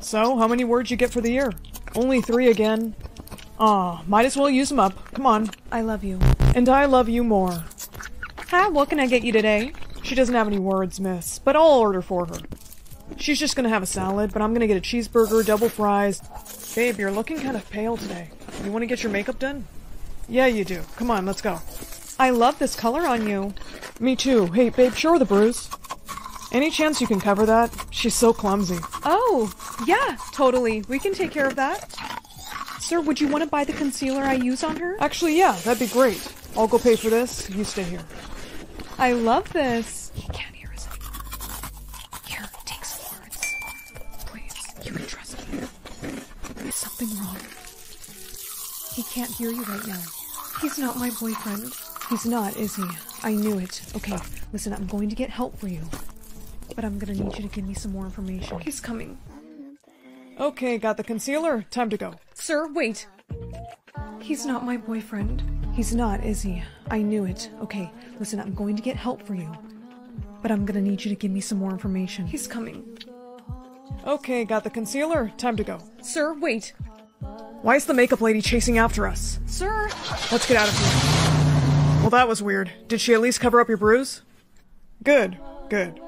So, how many words you get for the year? Only three again. Aw, might as well use them up. Come on. I love you. And I love you more. Hi, what can I get you today? She doesn't have any words, miss, but I'll order for her. She's just gonna have a salad, but I'm gonna get a cheeseburger, double fries. Babe, you're looking kind of pale today. You wanna get your makeup done? Yeah, you do. Come on, let's go. I love this color on you. Me too. Hey, babe, show her the bruise. Any chance you can cover that? She's so clumsy. Oh, yeah, totally. We can take care of that. Sir, would you want to buy the concealer I use on her? Actually, yeah, that'd be great. I'll go pay for this. You stay here. I love this. He can't hear us anymore. Here, take some words. Please, you can trust me. Is something wrong? He can't hear you right now. He's not my boyfriend. He's not, is he? I knew it. Okay, listen, I'm going to get help for you. But I'm gonna need you to give me some more information. He's coming. Okay, got the concealer. Time to go. Sir, wait. He's not my boyfriend. He's not, is he? I knew it. Okay, listen, I'm going to get help for you. But I'm gonna need you to give me some more information. He's coming. Okay, got the concealer. Time to go. Sir, wait. Why is the makeup lady chasing after us? Sir! Let's get out of here. Well, that was weird. Did she at least cover up your bruise? Good, good.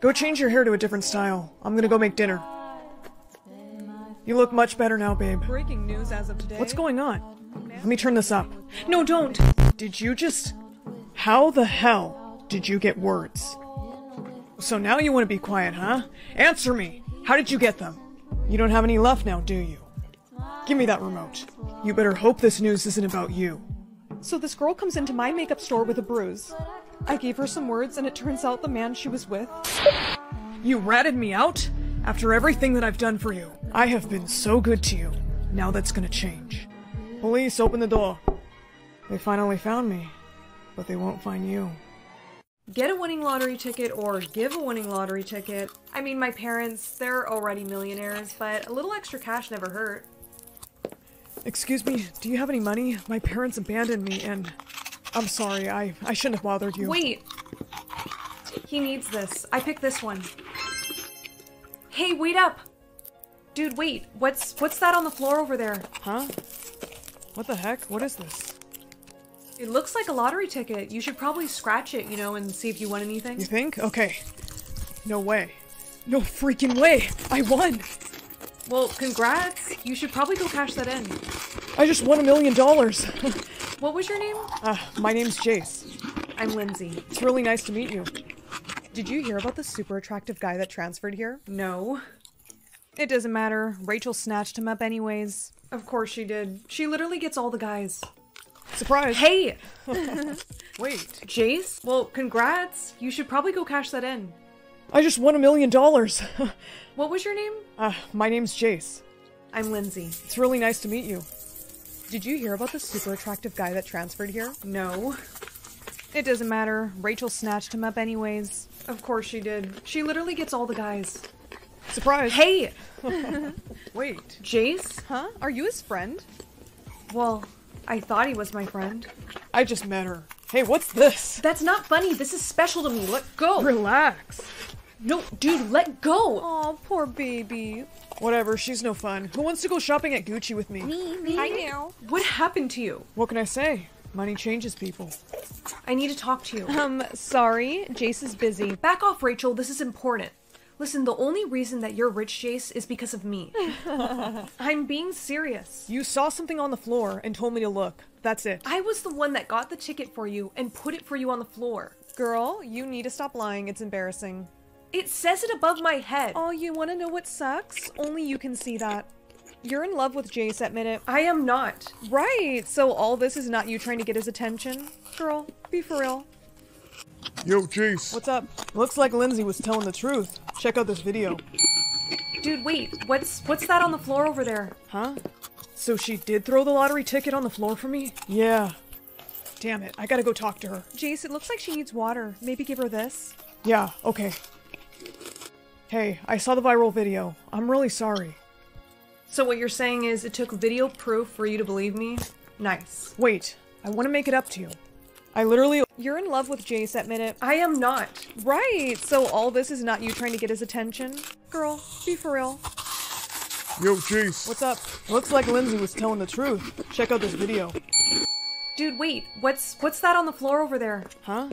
Go change your hair to a different style. I'm gonna go make dinner. You look much better now, babe. Breaking news as of today. What's going on? Let me turn this up. No, don't! Did you just. How the hell did you get words? So now you want to be quiet, huh? Answer me! How did you get them? You don't have any left now, do you? Give me that remote. You better hope this news isn't about you. So this girl comes into my makeup store with a bruise. I gave her some words, and it turns out the man she was with. You ratted me out? After everything that I've done for you. I have been so good to you. Now that's gonna change. Police, open the door. They finally found me. But they won't find you. Get a winning lottery ticket or give a winning lottery ticket. I mean, my parents, they're already millionaires, but a little extra cash never hurt. Excuse me, do you have any money? My parents abandoned me and. I'm sorry, I, I shouldn't have bothered you. Wait! He needs this. I picked this one. Hey, wait up! Dude, wait. What's what's that on the floor over there? Huh? What the heck? What is this? It looks like a lottery ticket. You should probably scratch it, you know, and see if you won anything. You think? Okay. No way. No freaking way! I won! Well, congrats. You should probably go cash that in. I just won a million dollars. What was your name? Uh, my name's Jace. I'm Lindsay. It's really nice to meet you. Did you hear about the super attractive guy that transferred here? No. It doesn't matter. Rachel snatched him up anyways. Of course she did. She literally gets all the guys. Surprise! Hey! Wait. Jace? Well, congrats. You should probably go cash that in. I just won a million dollars. What was your name? Uh, my name's Jace. I'm Lindsay. It's really nice to meet you. Did you hear about the super attractive guy that transferred here? No. It doesn't matter. Rachel snatched him up anyways. Of course she did. She literally gets all the guys. Surprise! Hey! Wait. Jace? Huh? Are you his friend? Well, I thought he was my friend. I just met her. Hey, what's this? That's not funny. This is special to me. Let go. Relax. No, dude, let go. Oh, poor baby. Whatever, she's no fun. Who wants to go shopping at Gucci with me? Me, me. I now. What happened to you? What can I say? Money changes people. I need to talk to you. Um, sorry. Jace is busy. Back off, Rachel. This is important. Listen, the only reason that you're rich, Jace, is because of me. I'm being serious. You saw something on the floor and told me to look. That's it. I was the one that got the ticket for you and put it for you on the floor. Girl, you need to stop lying. It's embarrassing. It says it above my head. Oh, you want to know what sucks? Only you can see that. You're in love with Jace, at minute. I am not. Right, so all this is not you trying to get his attention? Girl, be for real. Yo, Jace. What's up? Looks like Lindsay was telling the truth. Check out this video. Dude, wait. What's what's that on the floor over there? Huh? So she did throw the lottery ticket on the floor for me? Yeah. Damn it, I gotta go talk to her. Jace, it looks like she needs water. Maybe give her this. Yeah, okay. Hey, I saw the viral video. I'm really sorry. So what you're saying is it took video proof for you to believe me? Nice. Wait, I want to make it up to you. I literally. You're in love with Jace, admit it. I am not. Right, so all this is not you trying to get his attention? Girl, be for real. Yo, Jace. What's up? Looks like Lindsay was telling the truth. Check out this video. Dude, wait. What's what's that on the floor over there? Huh?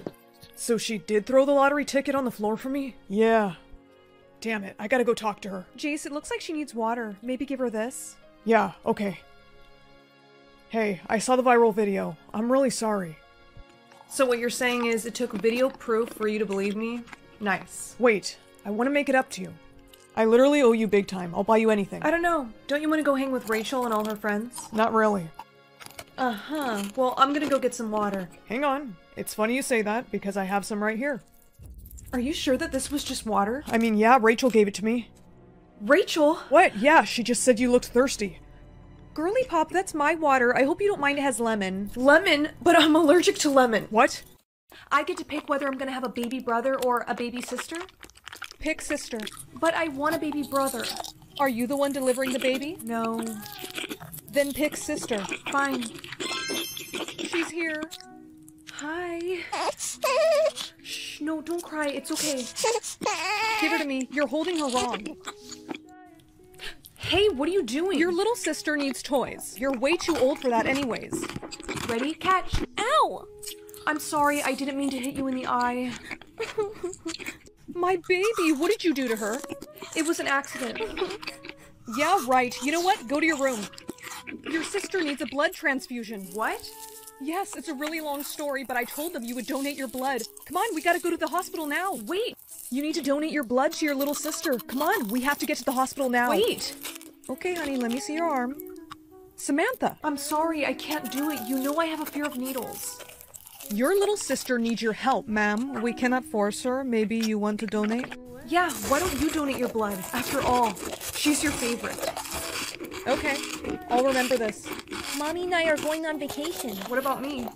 So she did throw the lottery ticket on the floor for me? Yeah. Damn it, I gotta go talk to her. Jace, it looks like she needs water. Maybe give her this. Yeah, okay. Hey, I saw the viral video. I'm really sorry. So what you're saying is it took video proof for you to believe me? Nice. Wait, I want to make it up to you. I literally owe you big time. I'll buy you anything. I don't know. Don't you want to go hang with Rachel and all her friends? Not really. Uh-huh. Well, I'm gonna go get some water. Hang on. It's funny you say that because I have some right here. Are you sure that this was just water? I mean, yeah, Rachel gave it to me. Rachel? What? Yeah, she just said you looked thirsty. Girly Pop, that's my water. I hope you don't mind it has lemon. Lemon? But I'm allergic to lemon. What? I get to pick whether I'm gonna have a baby brother or a baby sister. Pick sister. But I want a baby brother. Are you the one delivering the baby? No. Then pick sister. Fine. She's here. Hi. Shh, no, don't cry. It's okay. Give her to me. You're holding her wrong. Hey, what are you doing? Your little sister needs toys. You're way too old for that anyways. ready? Catch. Ow! I'm sorry, I didn't mean to hit you in the eye. My baby, what did you do to her? It was an accident. Yeah, right. You know what? Go to your room. Your sister needs a blood transfusion. What? Yes, it's a really long story, but I told them you would donate your blood. Come on, we gotta go to the hospital now. Wait, You need to donate your blood to your little sister. Come on, we have to get to the hospital now. wait. Okay, honey, let me see your arm. Samantha, I'm sorry, I can't do it. You know I have a fear of needles. your little sister needs your help, ma'am. We cannot force her. Maybe you want to donate? Yeah, why don't you donate your blood? After all, she's your favorite. Okay, I'll remember this. Mommy and I are going on vacation. What about me?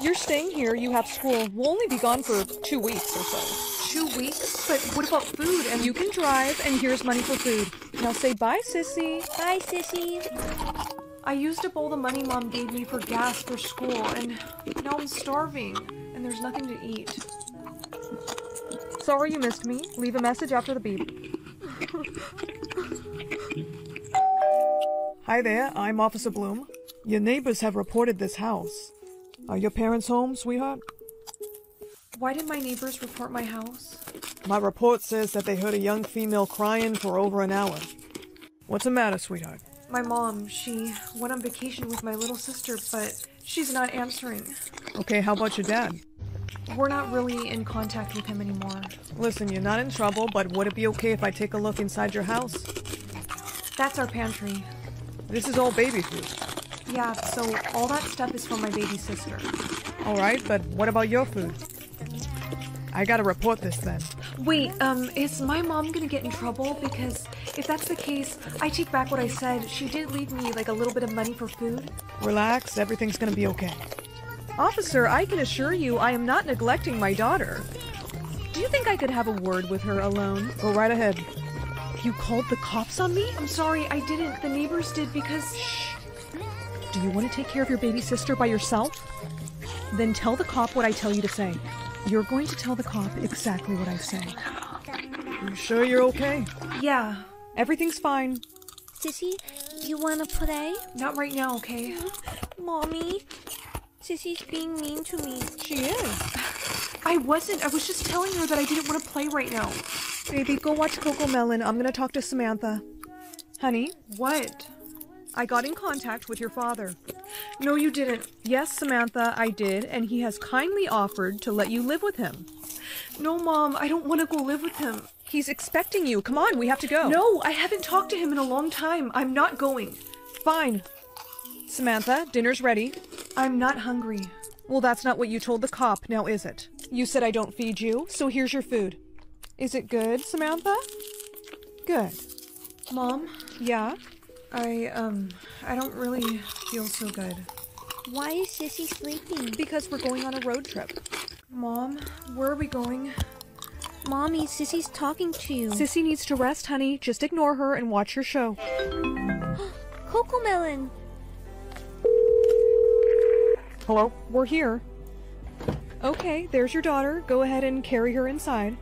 You're staying here, you have school. We'll only be gone for two weeks or so. Two weeks? But what about food and You can drive, and here's money for food. Now say bye, sissy. Bye, sissy. I used up all the money mom gave me for gas for school, and now I'm starving, and there's nothing to eat. Sorry you missed me. Leave a message after the beep. Hi there, I'm Officer Bloom. Your neighbors have reported this house. Are your parents home, sweetheart? Why did my neighbors report my house? My report says that they heard a young female crying for over an hour. What's the matter, sweetheart? My mom, she went on vacation with my little sister, but she's not answering. Okay, how about your dad? We're not really in contact with him anymore. Listen, you're not in trouble, but would it be okay if I take a look inside your house? That's our pantry. This is all baby food. Yeah, so all that stuff is for my baby sister. Alright, but what about your food? I gotta report this then. Wait, um, is my mom gonna get in trouble? Because if that's the case, I take back what I said. She did leave me like a little bit of money for food. Relax, everything's gonna be okay. Officer, I can assure you I am not neglecting my daughter. Do you think I could have a word with her alone? Go right ahead. You called the cops on me? I'm sorry, I didn't. The neighbors did because. Shh. Do you want to take care of your baby sister by yourself? Then tell the cop what I tell you to say. You're going to tell the cop exactly what I say. You sure you're okay? Yeah, Everything's fine. Sissy, you wanna play? not right now, okay? Mommy, Sissy's being mean to me. She is. I wasn't. I was just telling her that I didn't want to play right now. Baby, go watch CoComelon. I'm gonna talk to Samantha. Honey, What? I got in contact with your father. No, you didn't. Yes, Samantha, I did, and he has kindly offered to let you live with him. No, Mom, I don't want to go live with him. He's expecting you. Come on, we have to go. No, I haven't talked to him in a long time. I'm not going. Fine. Samantha, dinner's ready. I'm not hungry. Well, that's not what you told the cop, now is it? You said I don't feed you, so here's your food. Is it good, Samantha? Good. Mom, Yeah? I, um, I don't really feel so good. Why is Sissy sleeping? Because we're going on a road trip. Mom, where are we going? Mommy, Sissy's talking to you. Sissy needs to rest, honey. Just ignore her and watch your show. CoComelon. Hello? We're here. Okay, there's your daughter. Go ahead and carry her inside.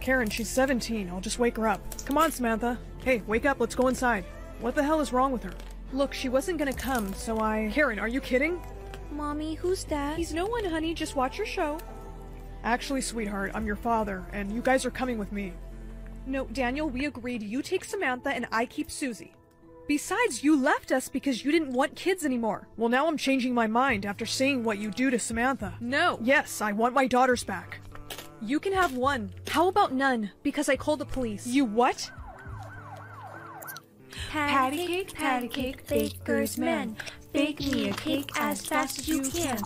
Karen, she's 17. I'll just wake her up. Come on, Samantha. Hey, wake up. Let's go inside. What the hell is wrong with her? Look, she wasn't gonna come, so I. Karen, are you kidding? Mommy, who's that? He's no one, honey. Just watch your show. Actually, sweetheart, I'm your father, and you guys are coming with me. No, Daniel, we agreed you take Samantha and I keep Susie. Besides, you left us because you didn't want kids anymore. Well, now I'm changing my mind after seeing what you do to Samantha. No. Yes, I want my daughters back. You can have one. How about none? Because I called the police. You what? Patty cake, patty cake, baker's man. Bake me a cake as fast as you can.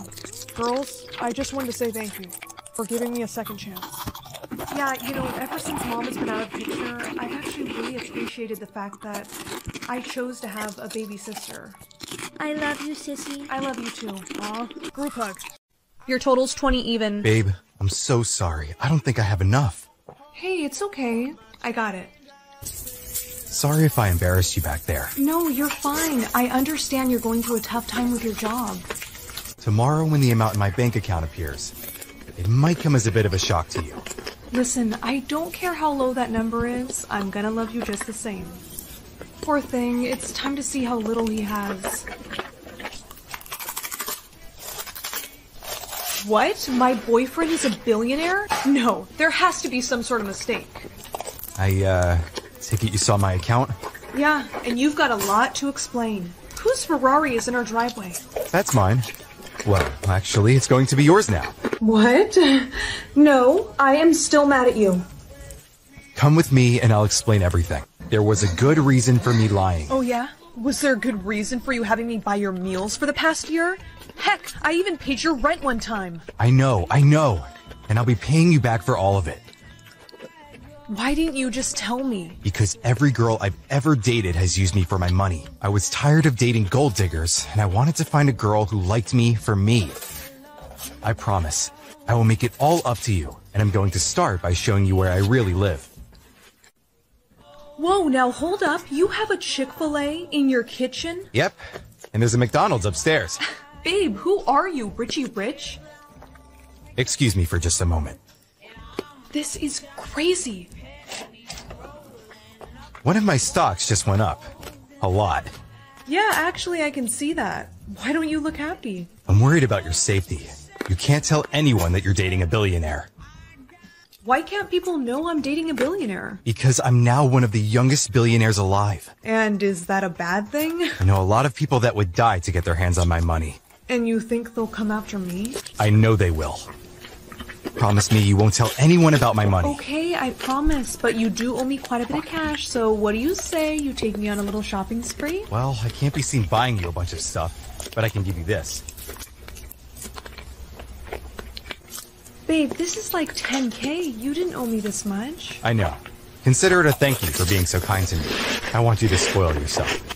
Girls, I just wanted to say thank you for giving me a second chance. Yeah, you know, ever since mom has been out of the picture, I've actually really appreciated the fact that I chose to have a baby sister. I love you, sissy. I love you too. Aw, group hug. Your total's 20 even. Babe, I'm so sorry. I don't think I have enough. Hey, it's okay. I got it. Sorry if I embarrassed you back there. No, you're fine. I understand you're going through a tough time with your job. Tomorrow, when the amount in my bank account appears, it might come as a bit of a shock to you. Listen, I don't care how low that number is. I'm gonna love you just the same. Poor thing, it's time to see how little he has. What? My boyfriend is a billionaire? No, there has to be some sort of mistake. I, uh, take it you saw my account? Yeah, and you've got a lot to explain. Whose Ferrari is in our driveway? That's mine. Well, actually, it's going to be yours now. What? No, I am still mad at you. Come with me and I'll explain everything. There was a good reason for me lying. Oh, yeah? Was there a good reason for you having me buy your meals for the past year? Heck, I even paid your rent one time. I know, I know. And I'll be paying you back for all of it. Why didn't you just tell me? Because every girl I've ever dated has used me for my money. I was tired of dating gold diggers, and I wanted to find a girl who liked me for me. I promise, I will make it all up to you, and I'm going to start by showing you where I really live. Whoa, now hold up. You have a Chick fil A in your kitchen? Yep, and there's a McDonald's upstairs. Babe, who are you? Richie Rich? Excuse me for just a moment. This is crazy. One of my stocks just went up. A lot. Yeah, actually, I can see that. Why don't you look happy? I'm worried about your safety. You can't tell anyone that you're dating a billionaire. Why can't people know I'm dating a billionaire? Because I'm now one of the youngest billionaires alive. And is that a bad thing? I know a lot of people that would die to get their hands on my money. And you think they'll come after me? I know they will. Promise me you won't tell anyone about my money. Okay, I promise, but you do owe me quite a bit of cash, so what do you say you take me on a little shopping spree? Well, I can't be seen buying you a bunch of stuff, but I can give you this. Babe, this is like 10k. You didn't owe me this much. I know. Consider it a thank you for being so kind to me. I want you to spoil yourself.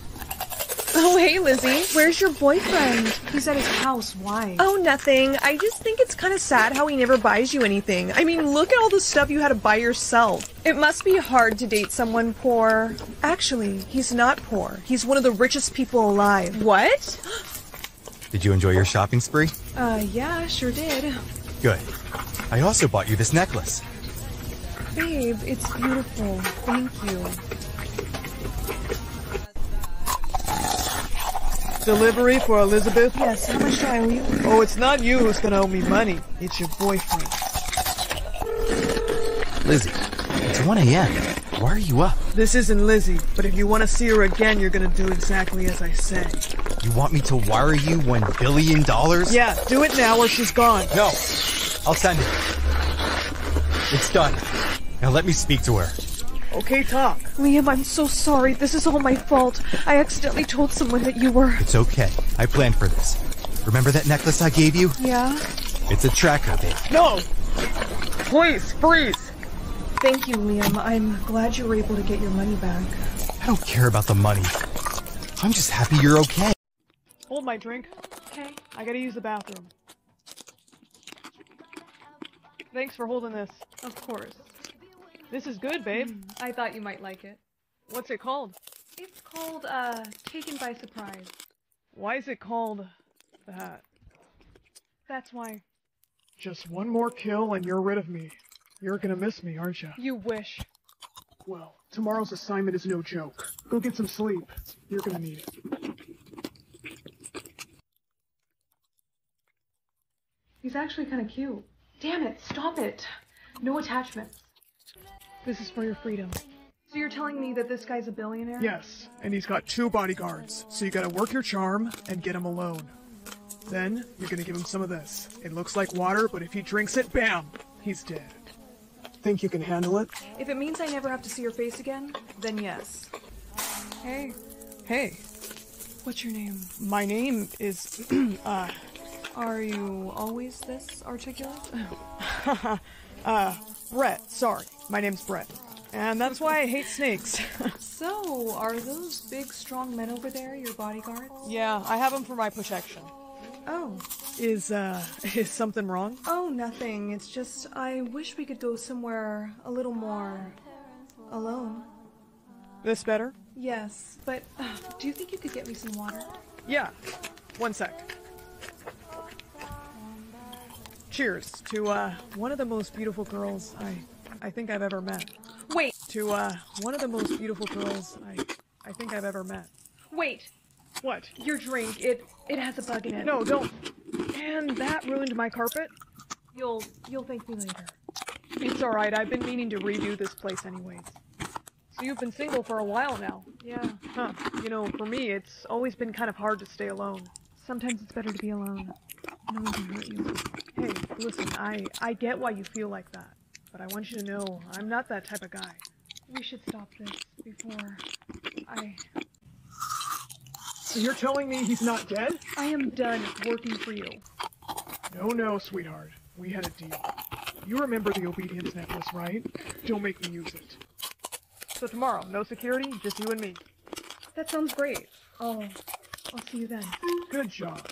Oh, hey, Lizzie. Where's your boyfriend? He's at his house. Why? Oh, nothing. I just think it's kind of sad how he never buys you anything. I mean, look at all the stuff you had to buy yourself. It must be hard to date someone poor. Actually, he's not poor. He's one of the richest people alive. What? Did you enjoy your shopping spree? Uh, yeah, sure did. Good. I also bought you this necklace. Babe, it's beautiful. Thank you. Delivery for Elizabeth? Yes, how much do I owe you? Oh, it's not you who's gonna owe me money. It's your boyfriend. Lizzie, it's 1 a.m. Why are you up? This isn't Lizzie, but if you want to see her again, you're gonna do exactly as I say. You want me to wire you $1 billion? Yeah, do it now or she's gone. No. I'll send it. It's done. Now let me speak to her. Okay, talk. Liam, I'm so sorry. This is all my fault. I accidentally told someone that you were. It's okay. I planned for this. Remember that necklace I gave you? Yeah? It's a tracker, babe. No! Please, freeze! Thank you, Liam. I'm glad you were able to get your money back. I don't care about the money. I'm just happy you're okay. Hold my drink. Okay. I gotta use the bathroom. Thanks for holding this. Of course. This is good, babe. I thought you might like it. What's it called? It's called, uh, Taken by Surprise. Why is it called that? That's why. Just one more kill and you're rid of me. You're gonna miss me, aren't you? You wish. Well, Tomorrow's assignment is no joke. Go get some sleep. You're gonna need it. He's actually kind of cute. Damn it, stop it. No attachments. This is for your freedom. So you're telling me that this guy's a billionaire? Yes, and he's got two bodyguards, so you gotta work your charm and get him alone. Then, you're gonna give him some of this. It looks like water, but if he drinks it, bam! He's dead. Think you can handle it? If it means I never have to see your face again, then yes. Hey, Hey, what's your name? my name is. uh, Are you always this articulate? uh, Brett. Sorry. My name's Brett. And that's why I hate snakes. So, are those big, strong men over there your bodyguards? yeah, I have them for my protection. Oh. Is, uh, is something wrong? Oh, nothing. It's just I wish we could go somewhere a little more alone. This better? Yes, but uh, do you think you could get me some water? Yeah. One sec. Cheers to, uh, one of the most beautiful girls I, I think I've ever met. Wait, To, uh, one of the most beautiful girls I, I think I've ever met. wait. What? Your drink, it it has a bug in it. No, don't. And that ruined my carpet? You'll you'll thank me later. It's alright, I've been meaning to redo this place anyways. So you've been single for a while now. Yeah. Huh. You know, for me, it's always been kind of hard to stay alone. Sometimes it's better to be alone. No one can hurt you. Hey, listen, I, I get why you feel like that. But I want you to know, I'm not that type of guy. We should stop this before I So you're telling me he's not dead? I am done working for you. No, no, sweetheart. We had a deal. You remember the obedience necklace, right? Don't make me use it. So tomorrow, no security, just you and me. That sounds great. Oh, I'll see you then. Good job.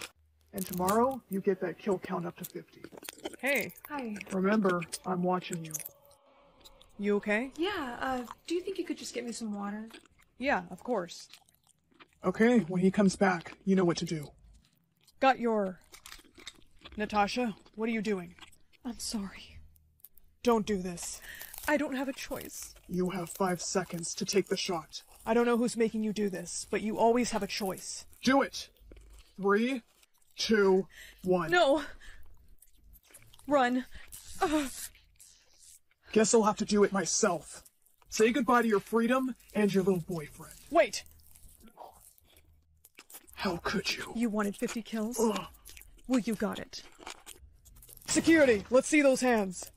And tomorrow, you get that kill count up to 50. Hey, Hi. Remember, I'm watching you. you okay? Yeah, uh, do you think you could just get me some water? Yeah, of course. Okay, when he comes back, you know what to do. Got your. Natasha, what are you doing? I'm sorry. Don't do this. I don't have a choice. You have five seconds to take the shot. I don't know who's making you do this, but you always have a choice. Do it! Three, two, one. No. Run. Guess I'll have to do it myself. Say goodbye to your freedom and your little boyfriend. Wait! How could you? You wanted 50 kills? Ugh. Well, you got it. Security, let's see those hands.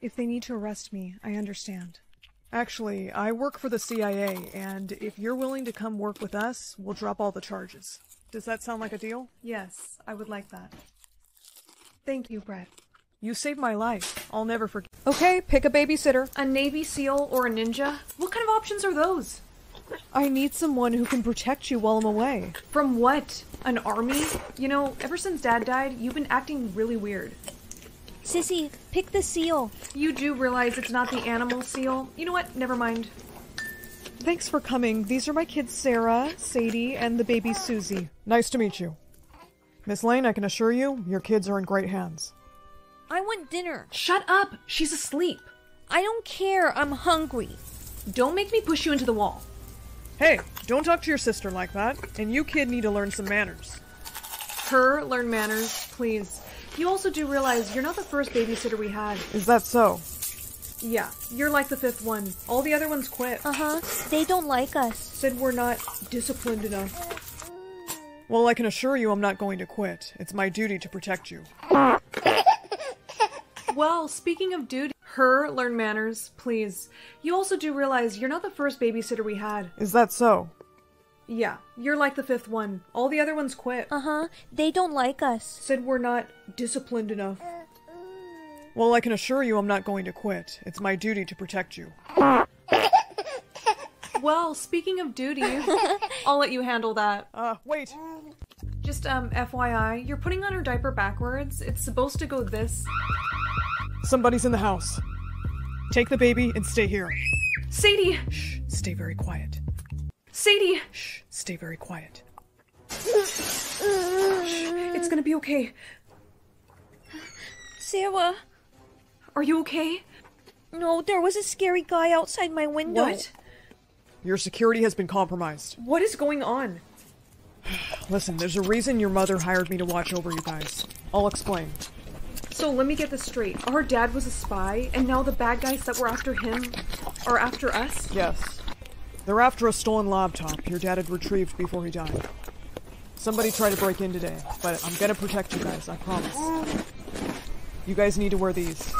If they need to arrest me, I understand. Actually, I work for the CIA, and if you're willing to come work with us, we'll drop all the charges. Does that sound like a deal? Yes, I would like that. Thank you, Brett. You saved my life. I'll never forget. Okay, pick a babysitter. A Navy SEAL or a ninja? What kind of options are those? I need someone who can protect you while I'm away. From what? An army? You know, ever since Dad died, you've been acting really weird. Sissy, pick the seal. You do realize it's not the animal seal? You know what? Never mind. Thanks for coming. These are my kids Sarah, Sadie, and the baby Susie. Nice to meet you. Miss Lane, I can assure you, your kids are in great hands. I want dinner. Shut up! She's asleep. I don't care. I'm hungry. Don't make me push you into the wall. Hey, don't talk to your sister like that. And you kid need to learn some manners. Her, learn manners, please. You also do realize you're not the first babysitter we had. Is that so? Yeah, you're like the fifth one. All the other ones quit. Uh huh. They don't like us. Said we're not disciplined enough. Well, I can assure you I'm not going to quit. It's my duty to protect you. Well, speaking of duty, her, learn manners, please. You also do realize you're not the first babysitter we had. Is that so? Yeah, you're like the fifth one. All the other ones quit. Uh huh. They don't like us. Said we're not disciplined enough. Well, I can assure you I'm not going to quit. It's my duty to protect you. Well, speaking of duty, I'll let you handle that. Uh, wait. Just, um, FYI, you're putting on her diaper backwards. It's supposed to go this. Somebody's in the house. Take the baby and stay here. Sadie! Shh, stay very quiet. Sadie! Shh, stay very quiet. It's gonna be okay. Sarah. Are you okay? No, there was a scary guy outside my window. What? Your security has been compromised. What is going on? Listen, there's a reason your mother hired me to watch over you guys. I'll explain. So let me get this straight. Our dad was a spy, and now the bad guys that were after him are after us? Yes. They're after a stolen laptop your dad had retrieved before he died. Somebody tried to break in today, but I'm gonna protect you guys, I promise. You guys need to wear these.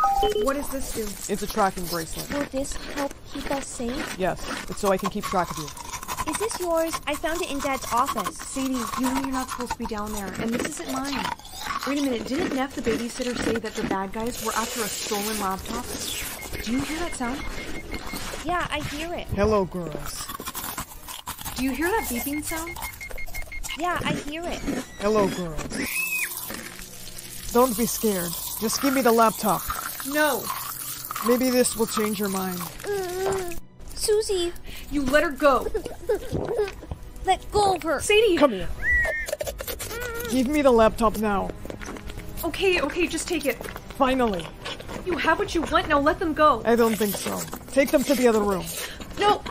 What does this do? It's a tracking bracelet. Will this help keep us safe? Yes, it's so I can keep track of you. Is this yours? I found it in Dad's office. Sadie, you know you're not supposed to be down there, and this isn't mine. Wait a minute, didn't Neff the babysitter say that the bad guys were after a stolen laptop? Do you hear that sound? Yeah, I hear it. Hello, girls. Do you hear that beeping sound? Yeah, I hear it. Hello, girls. Don't be scared. Just give me the laptop. No. Maybe this will change your mind. Mm. Susie, You let her go. let go of her. Sadie! Come here. Give me the laptop now. Okay, okay, just take it. Finally. You have what you want, now let them go. I don't think so. Take them to the other room. No!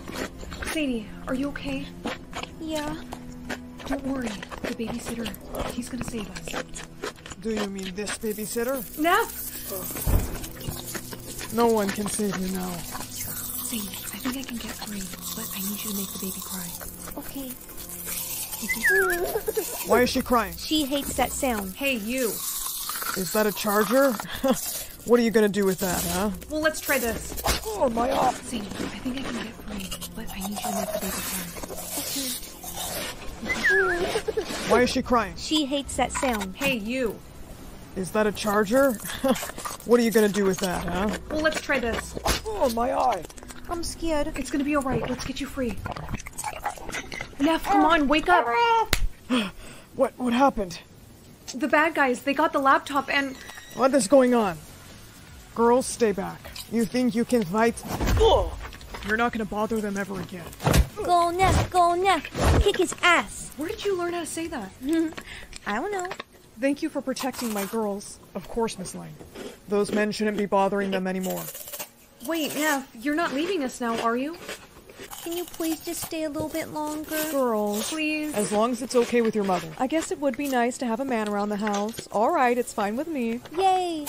Sadie, are you okay? Yeah. Don't worry. The babysitter, he's gonna save us. Do you mean this babysitter? Neff! No one can save you now. Sadie, I can get free, but I need you to make the baby cry. Okay. Why is she crying? She hates that sound. Hey, you. Is that a charger? what are you gonna do with that, huh? Well, let's try this. Oh, my eye. Sadie, I think I can get free, but I need you to make the baby cry. Okay. Why is she crying? She hates that sound. Hey, you. Is that a charger? what are you gonna do with that, huh? Well, let's try this. Oh, my eye. I'm scared. It's gonna be alright. Let's get you free. Neff, come on, wake up. What what happened? The bad guys, they got the laptop and. What is going on? Girls, stay back. You think you can fight? You're not gonna bother them ever again. Go Neff, go Neff. Kick his ass. Where did you learn how to say that? I don't know. Thank you for protecting my girls. Of course, Miss Lane. Those men shouldn't be bothering them anymore. Wait, Neff, you're not leaving us now, are you? Can you please just stay a little bit longer? Girls. Please. As long as it's okay with your mother. I guess it would be nice to have a man around the house. All right, it's fine with me. Yay!